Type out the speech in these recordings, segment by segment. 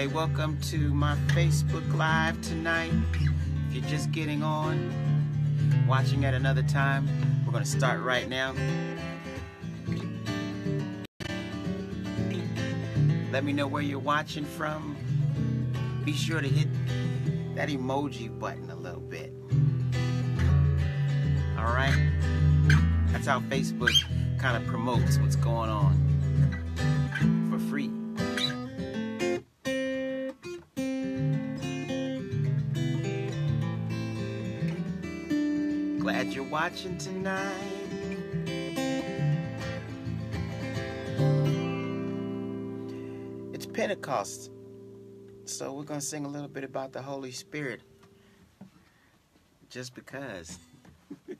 Hey, welcome to my Facebook Live tonight. If you're just getting on, watching at another time, we're going to start right now. Let me know where you're watching from. Be sure to hit that emoji button a little bit. All right? That's how Facebook kind of promotes what's going on watching tonight. It's Pentecost. So we're going to sing a little bit about the Holy Spirit. Just because.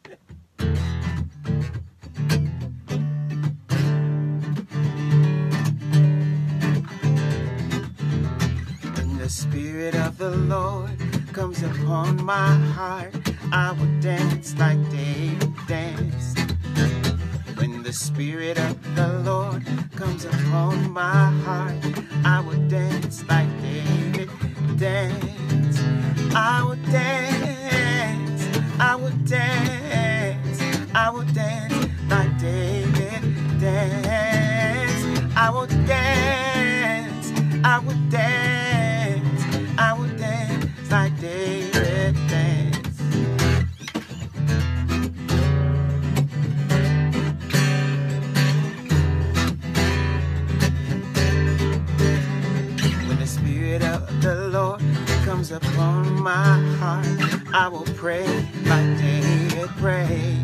the Spirit of the Lord comes upon my heart, I will dance like David danced. When the Spirit of the Lord comes upon my heart, I will dance like David danced. I will dance, I will dance, I will dance like David danced. I will dance, my heart, I will pray like David prayed.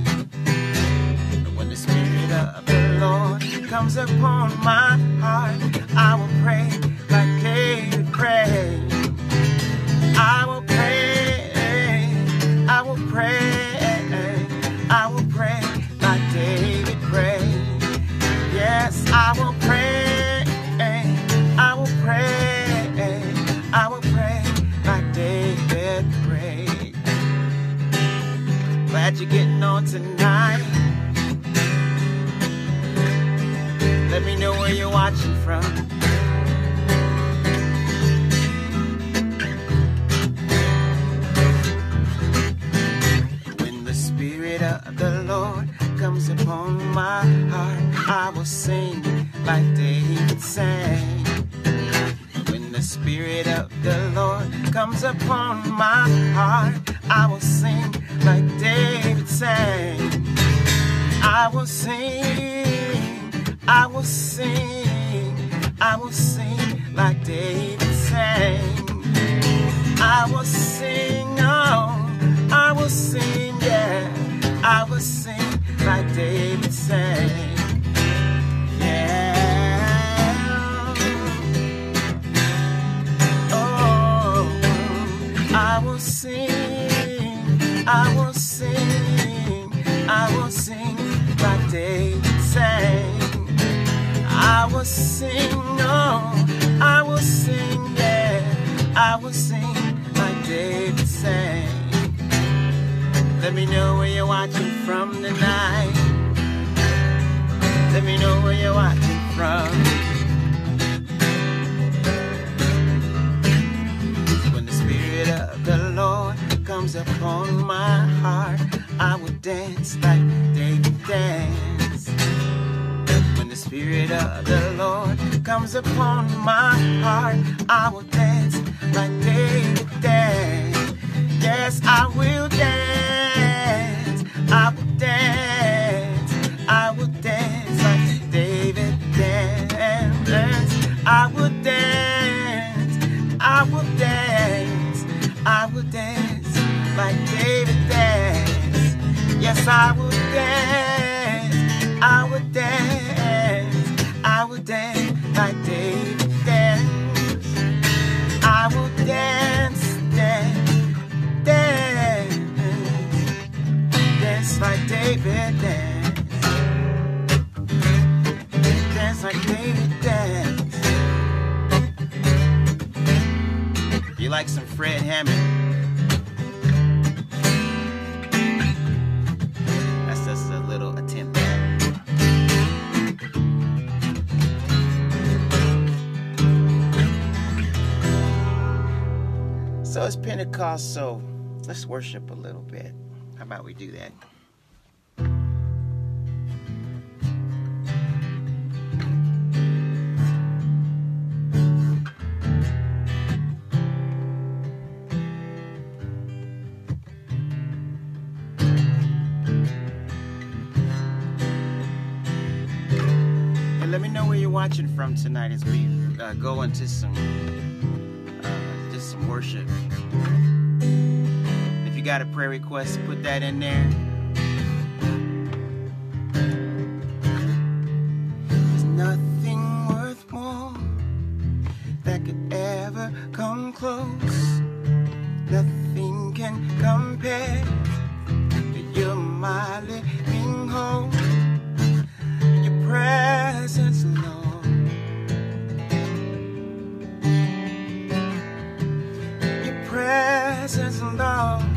When the Spirit of the Lord comes upon my heart, I will pray like David prayed. Sing like David sang. When the Spirit of the Lord comes upon my heart, I will sing like David sang. I will sing, I will sing, I will sing like David sang. I will sing, oh, I will sing, yeah. I will sing like David sang. Like David sang. I will sing, oh, I will sing, yeah. I will sing like David sang. Let me know where you're watching from tonight. Let me know where you're watching from. When the Spirit of the comes upon my heart, I will dance like David danced. When the Spirit of the Lord comes upon my heart, I will dance like David danced. Yes, I will dance. Yes, I will dance. I will dance. I will dance like David danced. I will dance, dance, dance, dance like David dance. Dance like David dance. You like some Fred Hammond? So it's Pentecost, so let's worship a little bit. How about we do that? watching from tonight as we uh, go into some uh, just some worship. If you got a prayer request, put that in there. chances não all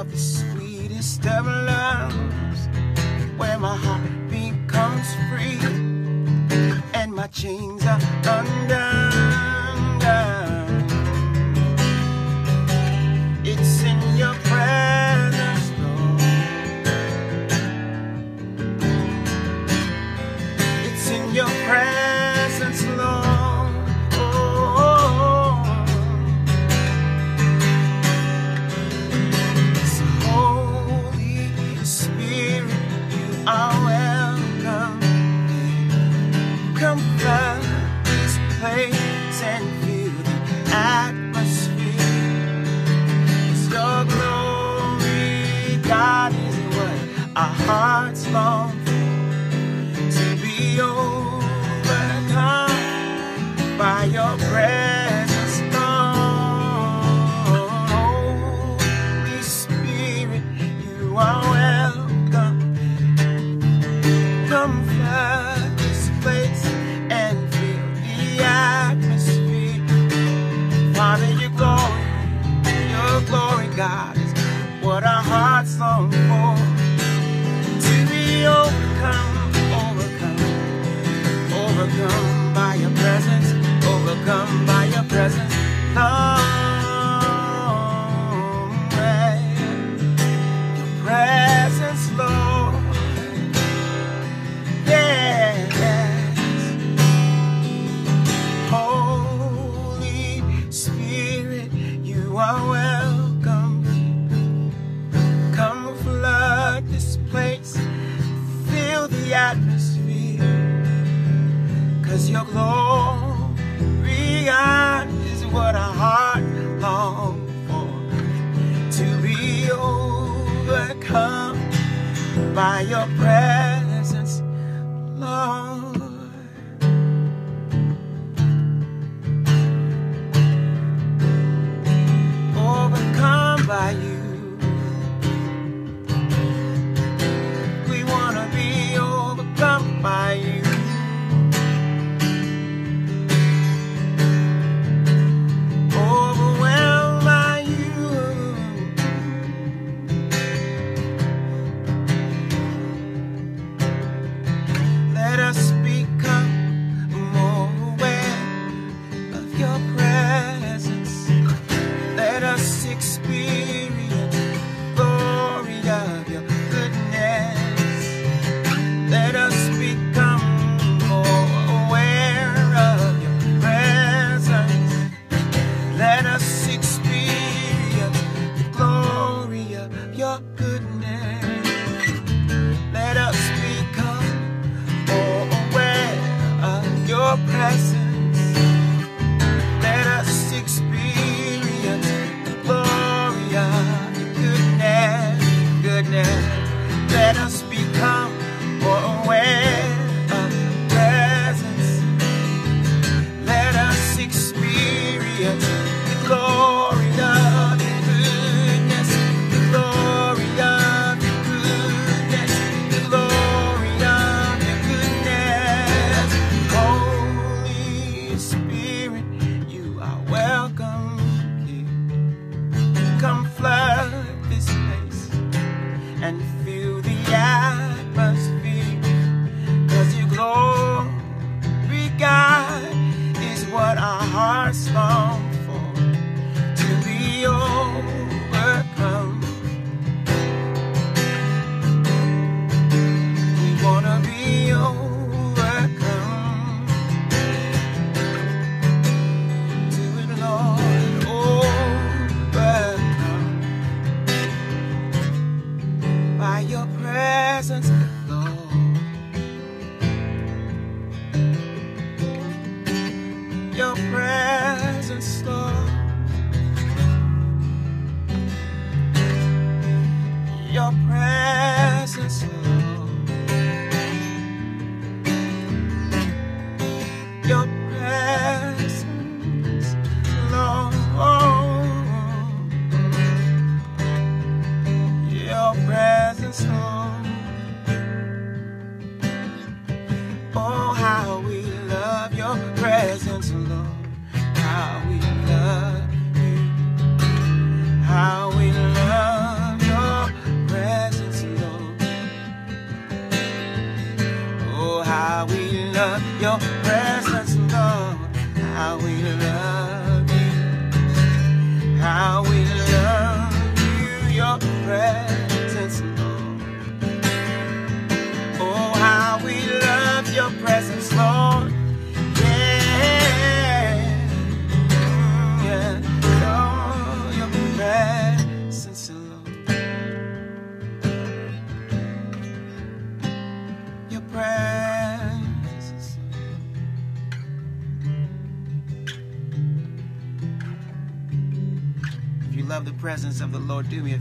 of the sweetest of loves, where my heart becomes free and my chains are undone. by your presence, Lord. do me a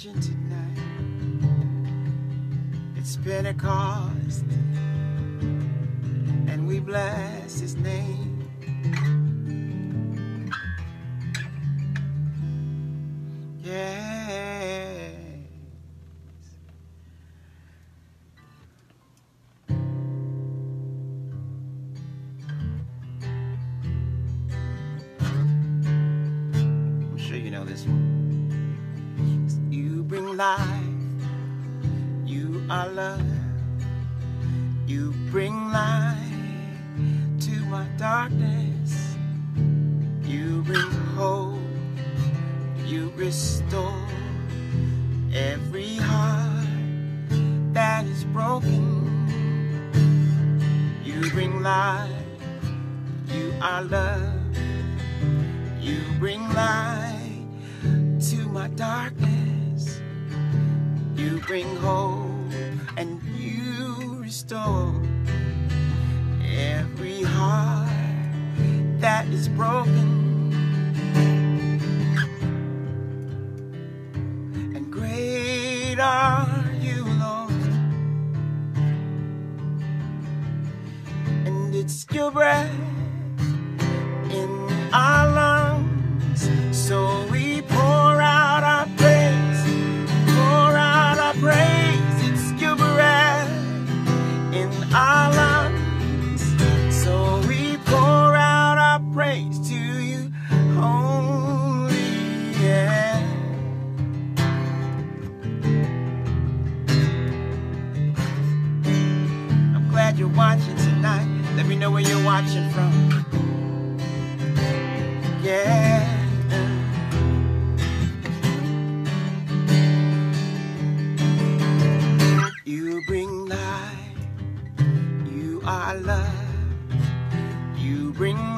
tonight. It's Pentecost, and we bless his name. you're watching tonight. Let me know where you're watching from. Yeah. You bring light. You are love. You bring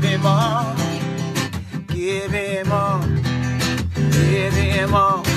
Give him all. Give him all. Give him all.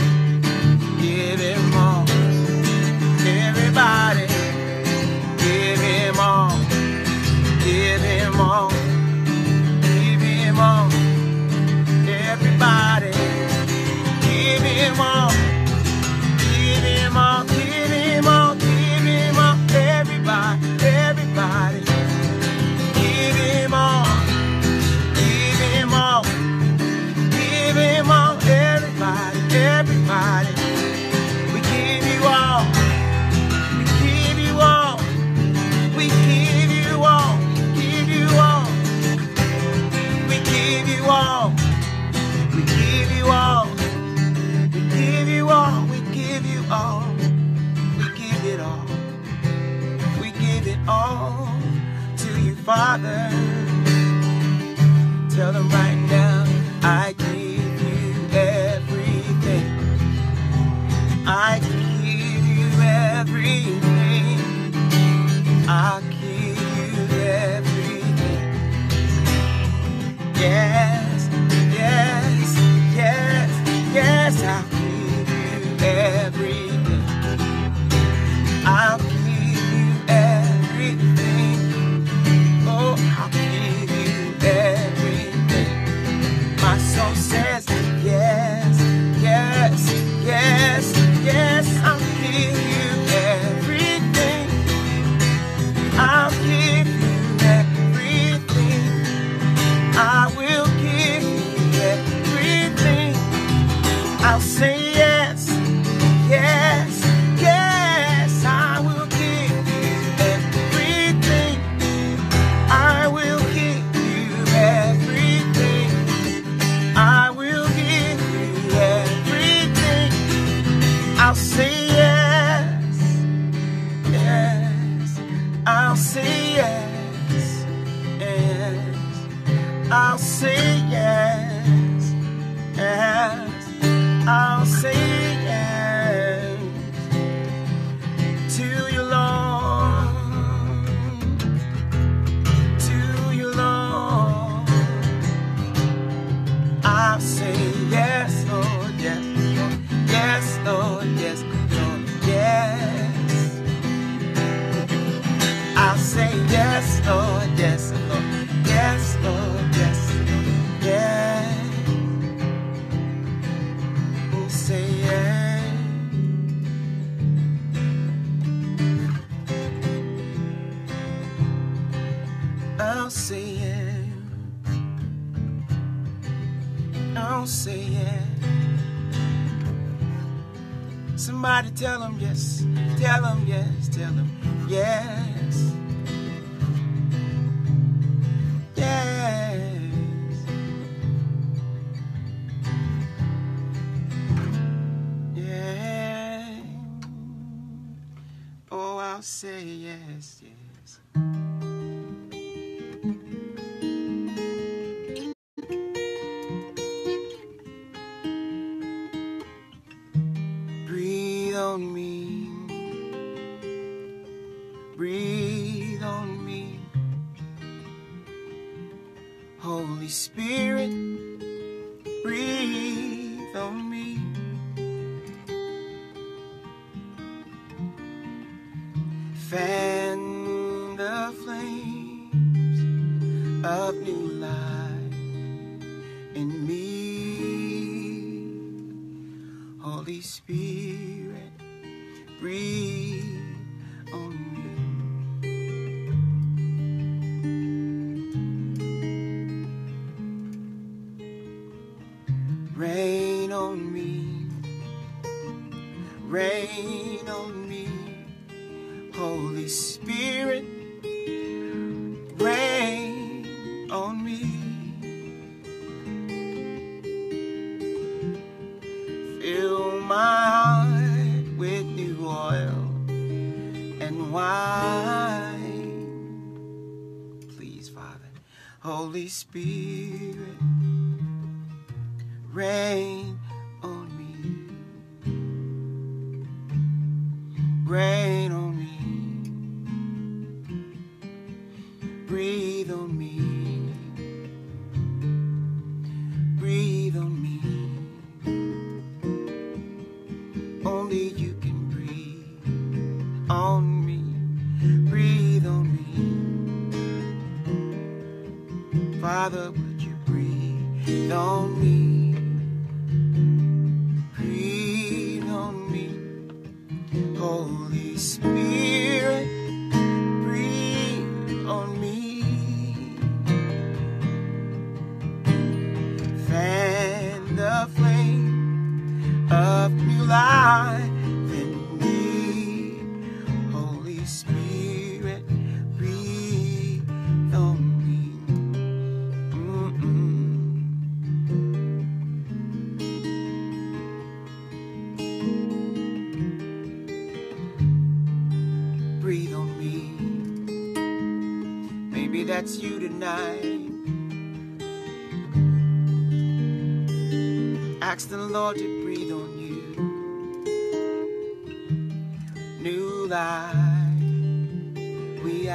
Breathe on me, Rain on me, rain on me, Holy Spirit. be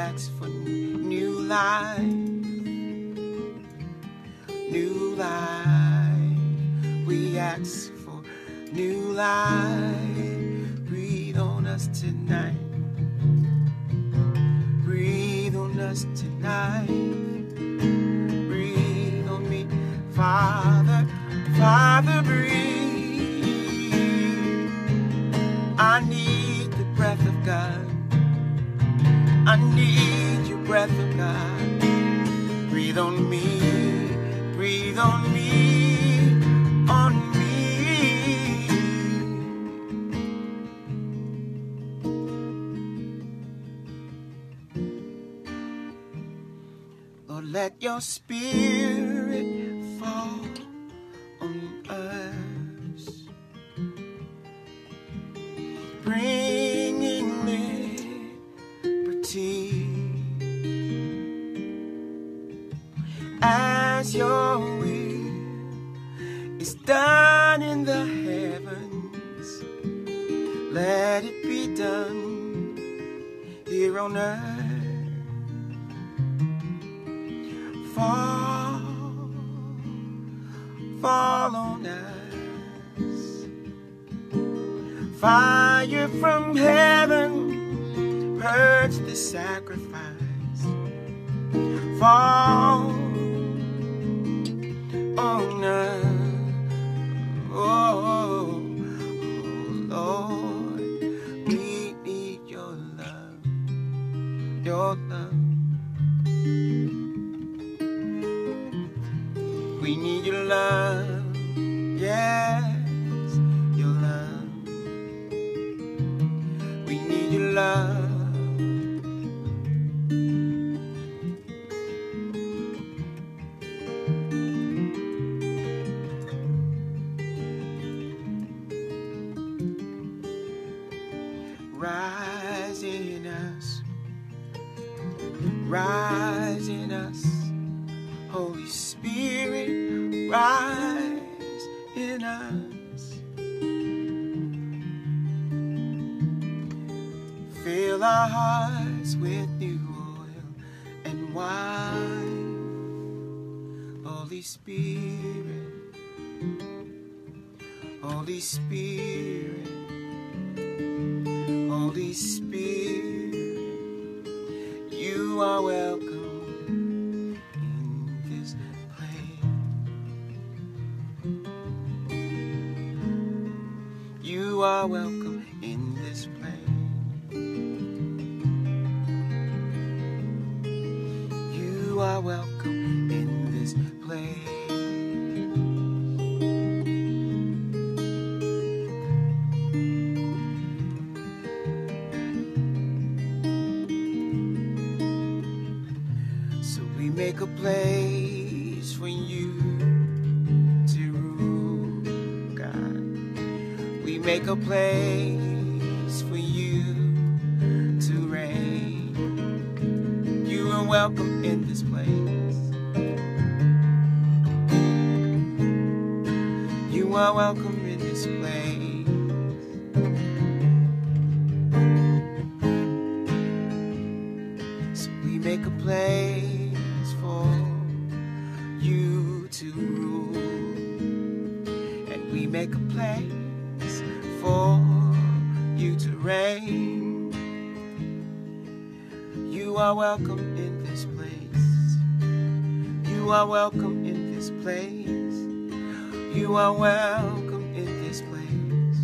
ask for new life. New life. We ask for new life. Breathe on us tonight breathe on us tonight. Breathe on me, Father, Father, breathe. Need your breath of God. Breathe on me, breathe on me, on me. Lord, let your spirit fall done in the heavens. Let it be done here on earth fall, fall on us. Fire from heaven, purge the sacrifice. Fall on us. Oh, Lord, we need your love, your love. We need your love, Spirit, Holy Spirit, You are welcome in this place.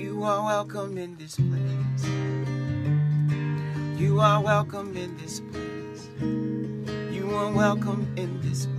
You are welcome in this place. You are welcome in this place. You are welcome in this place.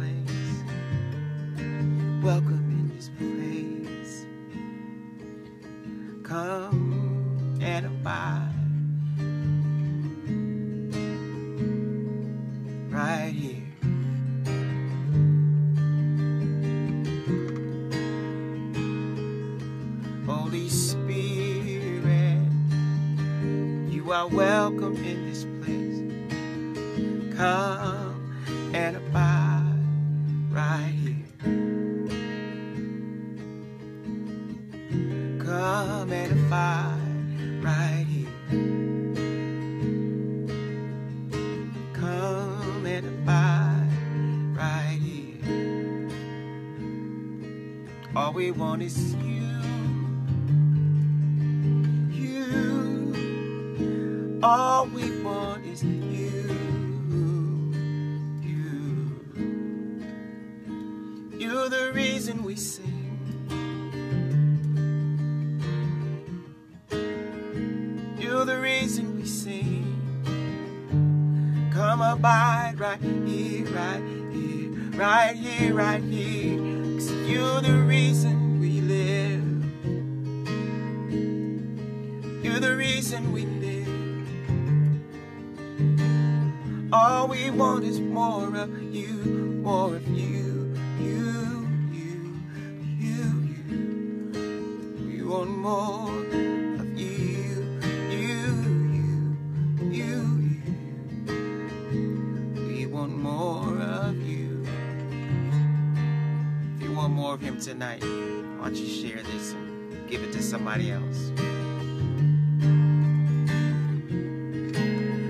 want more of him tonight, why don't you share this and give it to somebody else?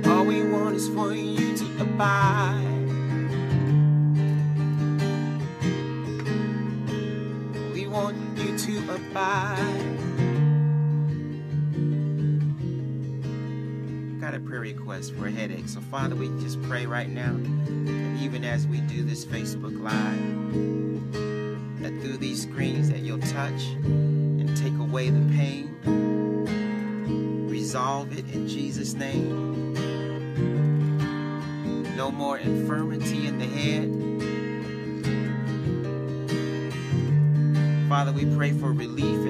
All we want is for you to abide. We want you to abide. Got a prayer request for a headache. So, Father, we just pray right now, even as we do this Facebook Live through these screens you'll touch and take away the pain. Resolve it in Jesus' name. No more infirmity in the head. Father, we pray for relief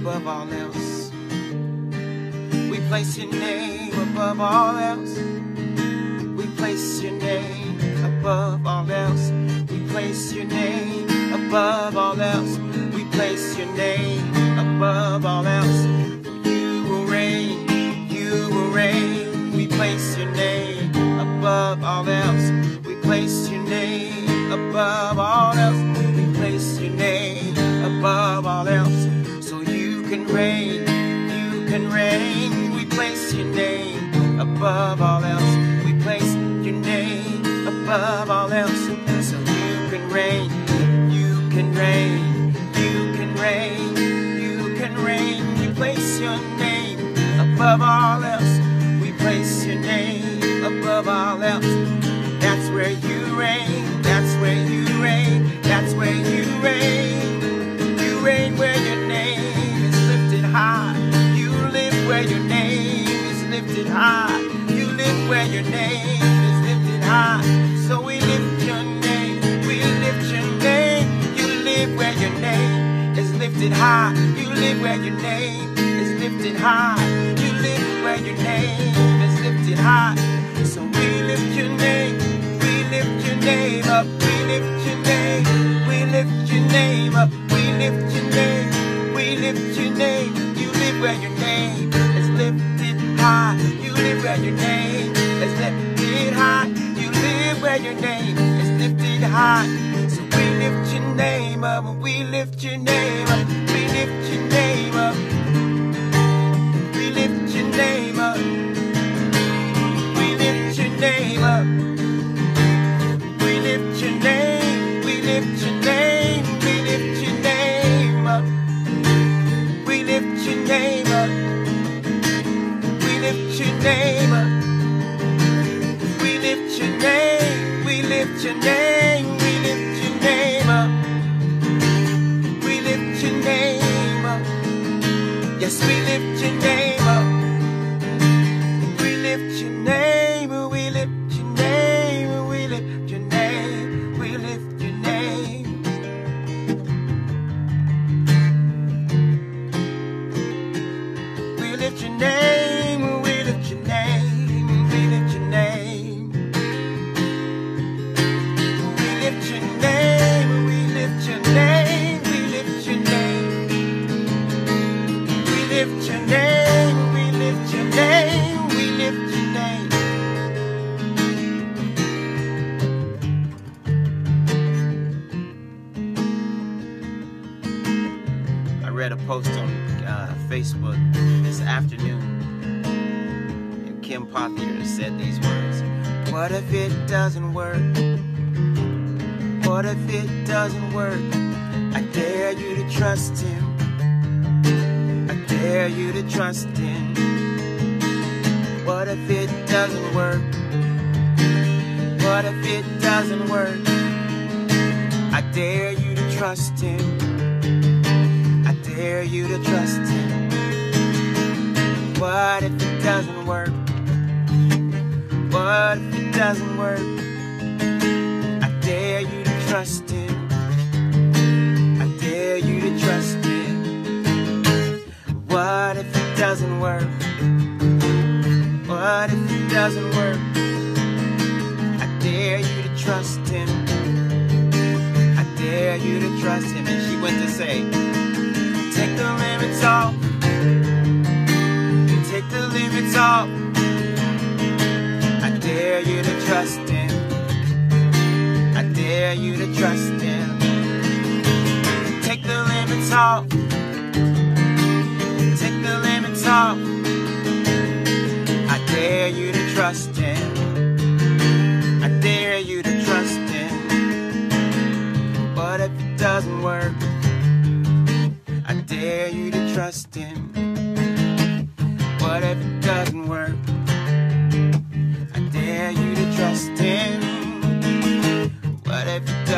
above all else. We place your name above all else. above all else. We place your name above all else. That's where you reign, that's where you reign, that's where you reign. You reign where your name is lifted high. You live where your name is lifted high. You live where your name is lifted high. So we lift your name, we lift your name. You live where your name is lifted high. You live where your name is lifted high. Where your name is lifted high. So we lift your name, we lift your name up, we lift your name, we lift your name up, we lift your name, we lift your name. You live where your name is lifted high. You live where your name is lifted high. You live where your name is lifted high. So we lift your name up, we lift your name up, we lift your name up. We lift your name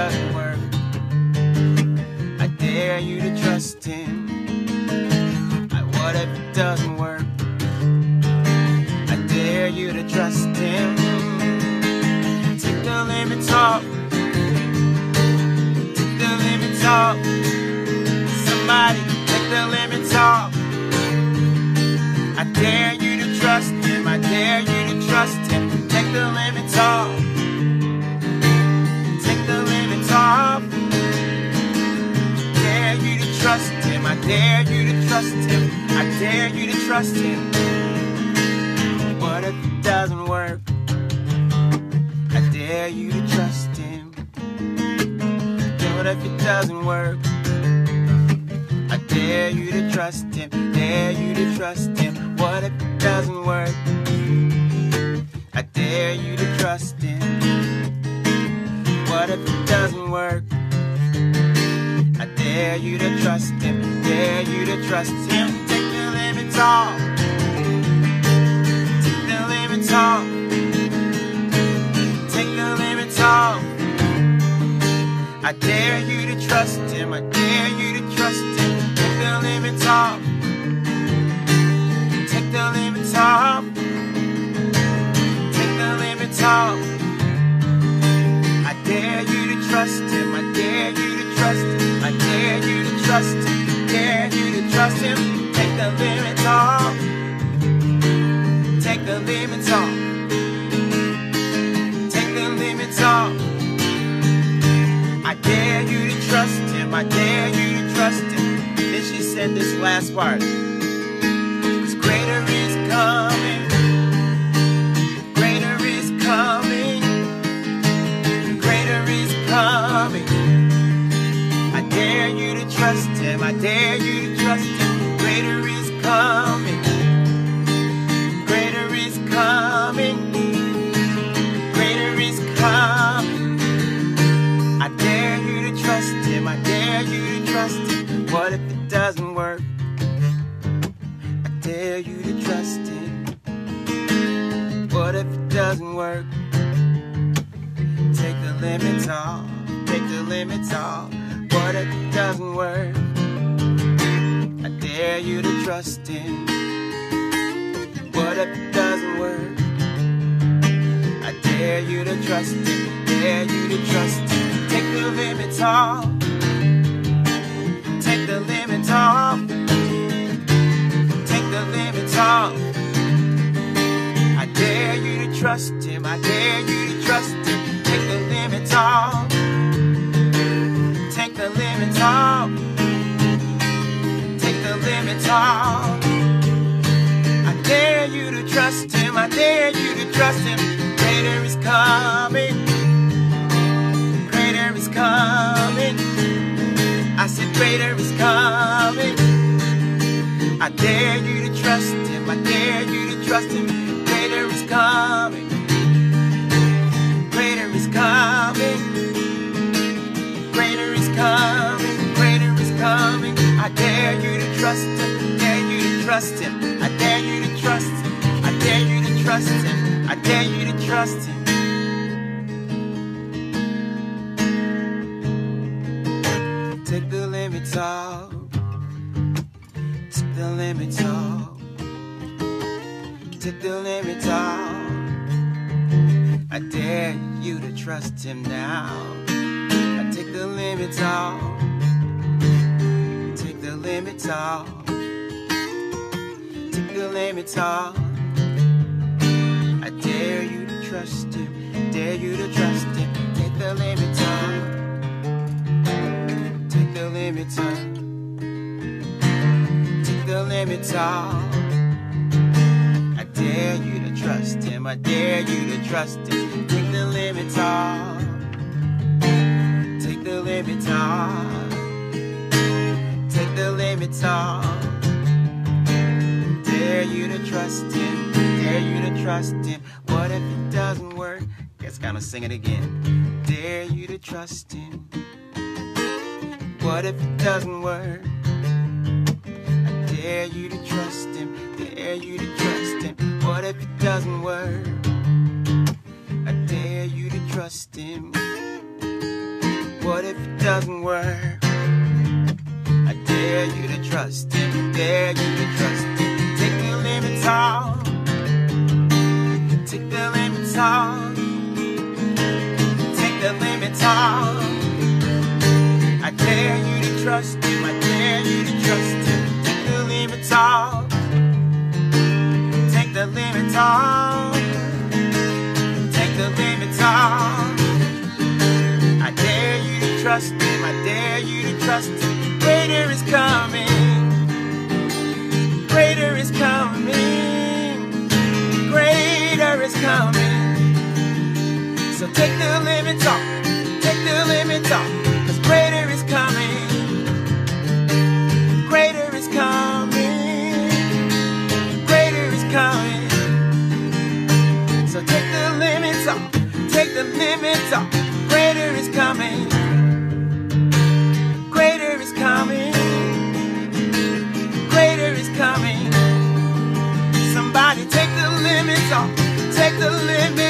doesn't work? I dare you to trust Him. I- What if it doesn't work? I dare you to trust Him. Take the limits off. Take the limits off. Somebody take the limits off. I dare you to trust him. I dare you to trust him. Take the limits off. Dare you to trust him. I dare you to trust him. What if it doesn't work? I dare you to trust him. What if it doesn't work? I dare you to trust him, dare you to trust him. What if it doesn't work? I dare you to trust him. What if it doesn't work? I dare you to trust him, dare you to trust him. Take the limits off. Take the limits off. Take the limits off. I dare you to trust him, I dare you to trust him. Take the limits off. Take the limits off. Take the limits off. I dare you to trust him, I dare you to trust him, Dare you to trust him. Take the limits off. Take the limits off. Take the limits off. I dare you to trust him. I dare you to trust him. Then she said this last part. Cause greater is coming. Trust him. I dare you to trust him. Greater is coming. Greater is coming. Greater is coming. I dare you to trust him. I dare you to trust him. What if it doesn't work? I dare you to trust him. What if it doesn't work? Take the limits off. Take the limits off. If it doesn't work? I dare you to trust him. What it doesn't work? I dare you to trust him. Dare you to trust him. Take the limits off. Take the limits off. Take the limits off. I dare you to trust him. I dare you to trust him. Take the limits off. Limits. Take the limits off. I dare you to trust him. I dare you to trust him. Greater is coming. Greater is coming. I said, Greater is coming. I dare you to trust him. I dare you to trust him. Greater is coming. Greater is coming. Greater is coming. Trust him. Dare you to trust him. I dare you to trust him. I dare you to trust him. I dare you to trust him. Take the limits off. Take the limits off. Take the limits off. I dare you to trust him now. I take the limits off. Take the limits off. Take the limits off. I dare you to trust him. Dare you to trust him. Take the limits off. Take the limits off. Take the limits off. I dare you to trust him. I dare you to trust him. Take the limits off. Take the limits off. Limits off. Dare you to trust him. Dare you to trust him. What if it doesn't work? Guess gonna sing it again. Dare you to trust him. What if it doesn't work? I dare you to trust him. Dare you to trust him. What if it doesn't work? I dare you to trust him. What if it doesn't work? I dare you to trust him. Dare you to trust him. Take the limits off. Take the limits off. Take the limits off. I dare you to trust him. I dare you to trust him. Take the limits off. Take the limits off. Take the limits off. I dare you to trust him. I dare you to trust him. Greater is coming. Greater is coming. Greater is coming. So take the limits off. Take the limits off. Cause greater is coming. Greater is coming. Greater is coming. So take the limits off. Take the limits off. Take the limits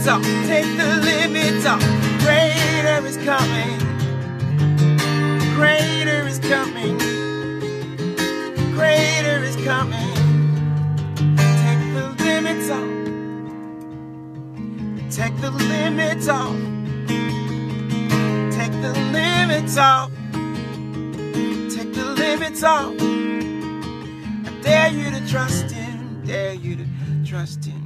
limits off. Take the limits off. Greater is coming. Greater is coming. Greater is coming. Take the limits off. Take the limits off. Take the limits off. Take the limits off. I dare you to trust Him. Dare you to trust Him.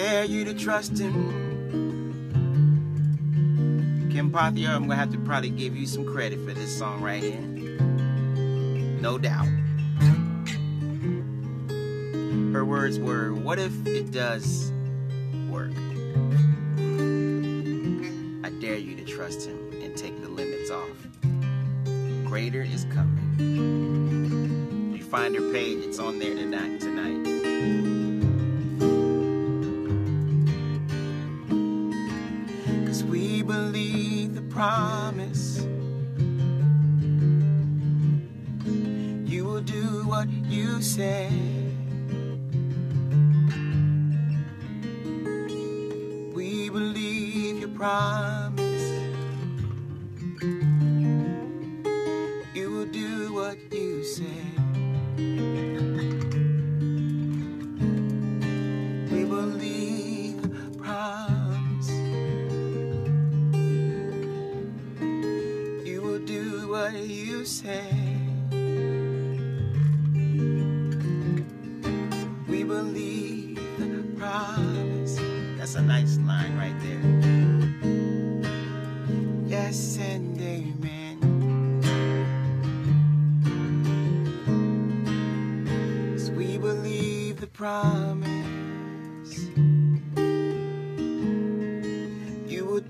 Dare you to trust Him. Kim Pothier, I'm gonna have to probably give you some credit for this song right here. No doubt. Her words were, What if it does work? I dare you to trust him and take the limits off. Greater is coming. You find her page, it's on there tonight tonight. Promise. You will do what you say. We believe your promise.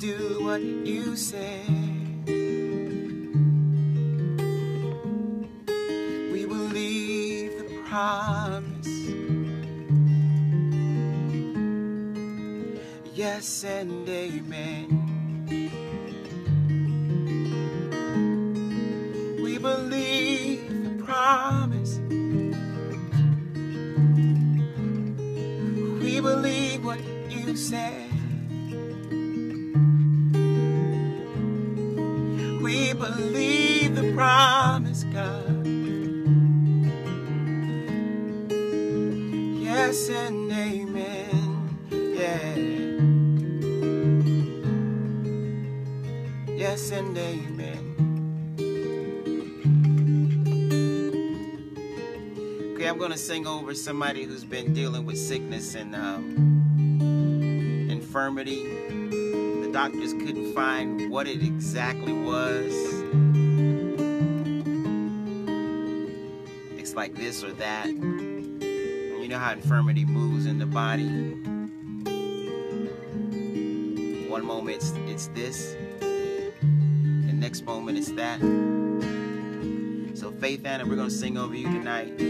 Do what you say. We believe the promise. Yes and amen. Sing over somebody who's been dealing with sickness and um, infirmity. The doctors couldn't find what it exactly was. It's like this or that. You know how infirmity moves in the body. One moment it's, it's this, the next moment it's that. So, Faith Anna, we're gonna sing over you tonight.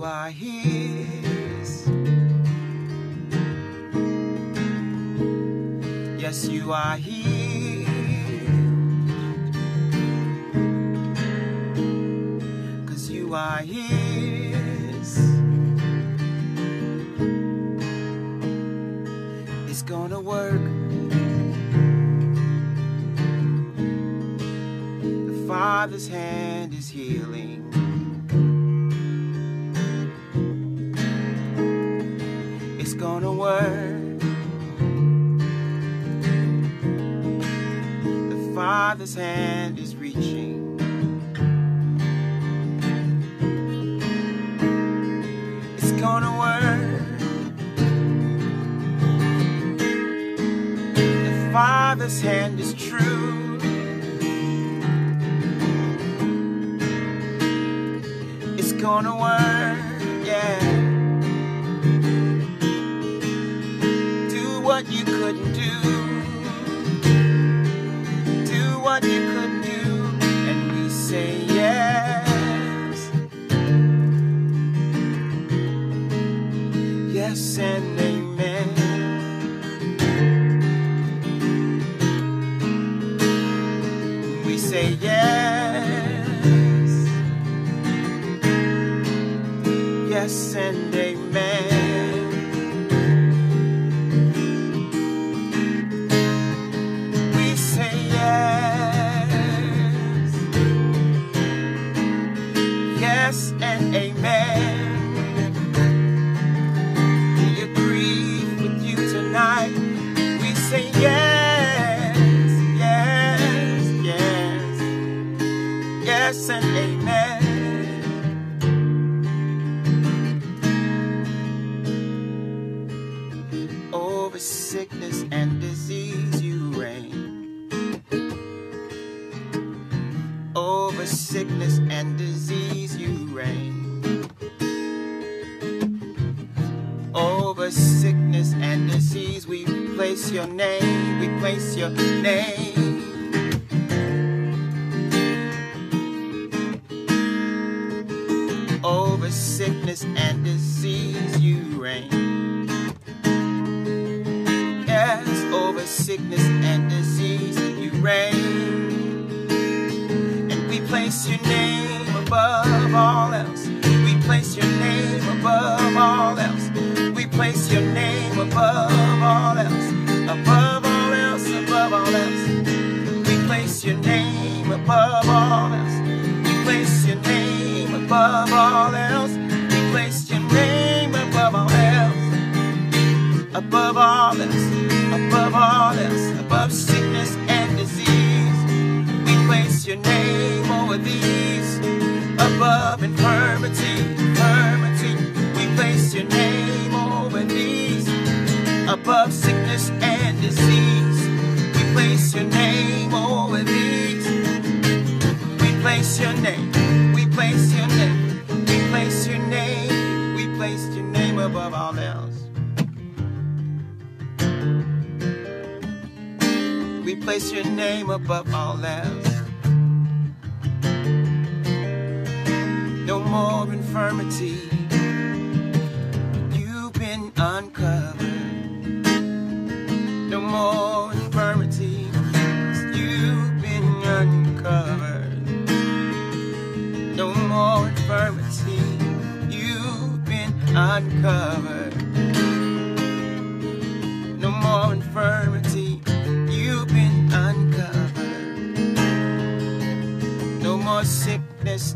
you are His. Yes, you are His.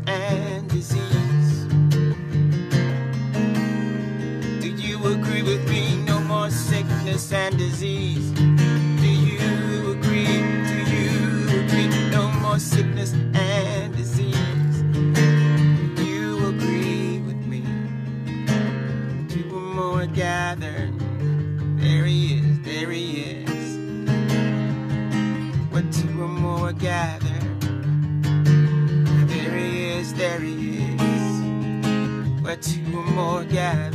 and disease. Do you agree with me? No more sickness and disease. two more guys.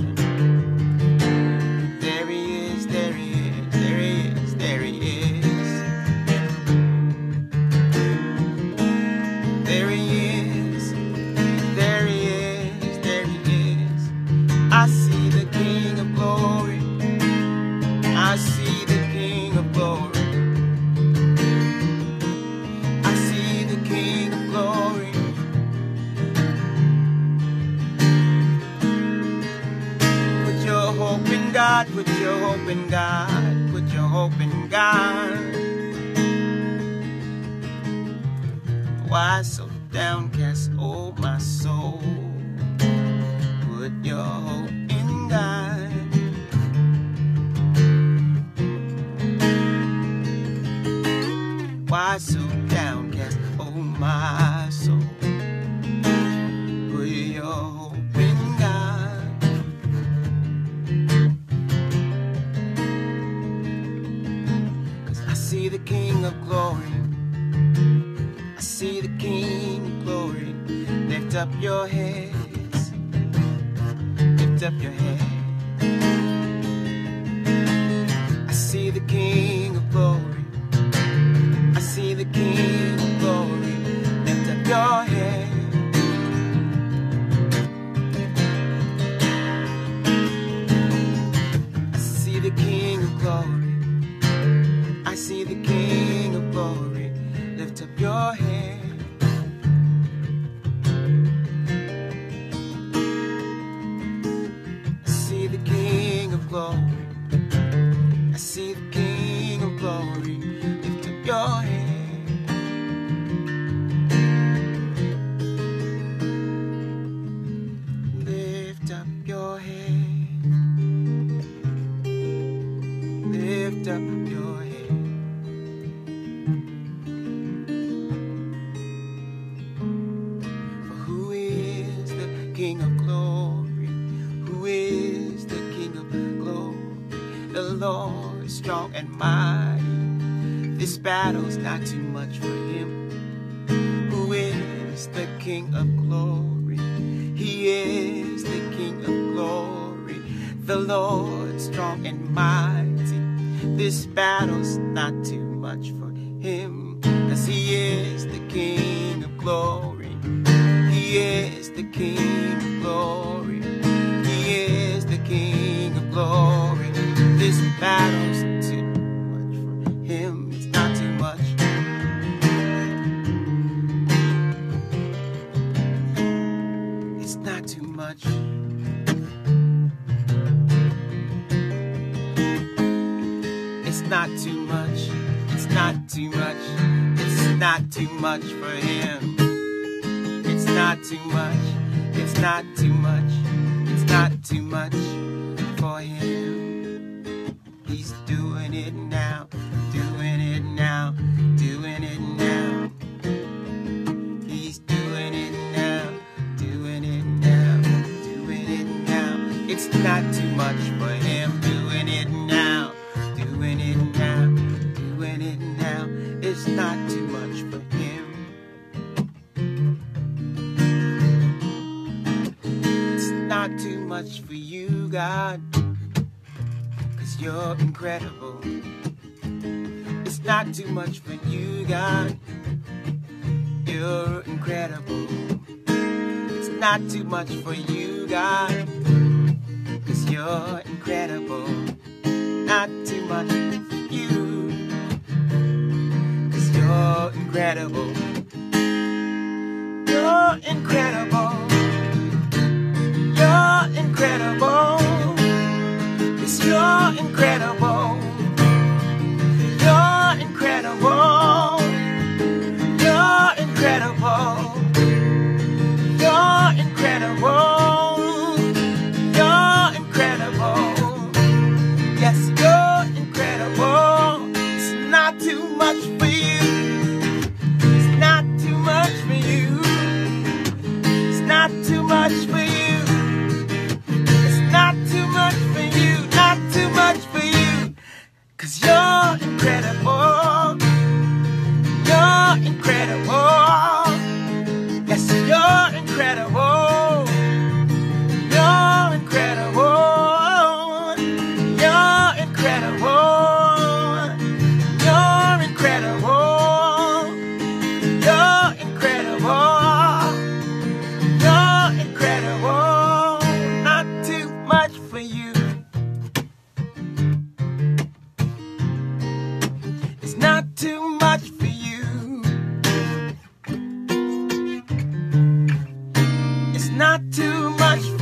Lord strong and mighty. This battle's not too not too much for him doing it now, doing it now, doing it now. It's not too much for him. It's not too much for you, God, cause you're incredible. It's not too much for you, God. You're incredible. It's not too much for you, God. It's not too much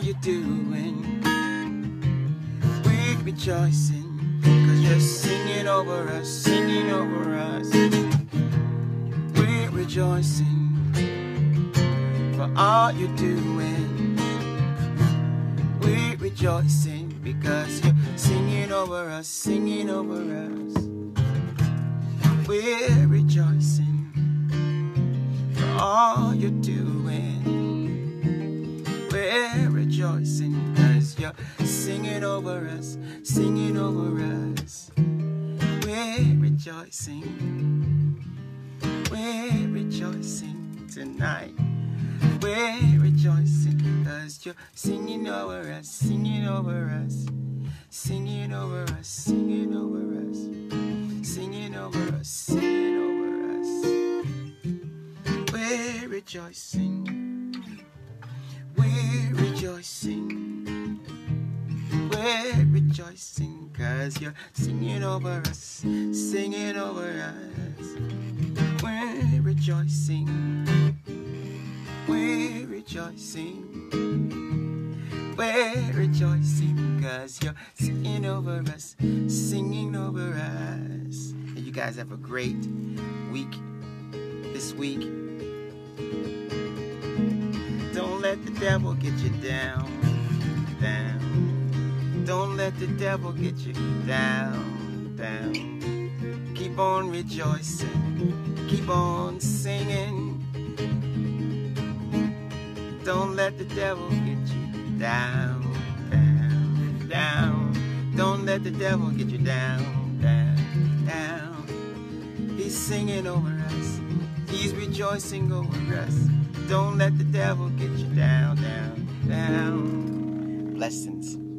all you're doing. We rejoicing because you're singing over us, singing over us. We're rejoicing for all you're doing. We're rejoicing because you're singing over us, singing over us. We're rejoicing for all you're doing. Rejoicing because you're singing over us, singing over us. We're rejoicing. We're rejoicing tonight. We're rejoicing because you're singing over us, singing over us, singing over us, singing over us, singing over us, singing over us. We're rejoicing. Rejoicing. We're rejoicing because you're singing over us, singing over us. We're rejoicing. We're rejoicing. We're rejoicing because you're singing over us, singing over us. And you guys have a great week this week. Don't let the devil get you down, down. Don't let the devil get you down, down. Keep on rejoicing, keep on singing. Don't let the devil get you down, down, down. Don't let the devil get you down, down, down. He's singing over us. He's rejoicing over us. Don't let the devil get you down, down, down. Blessings.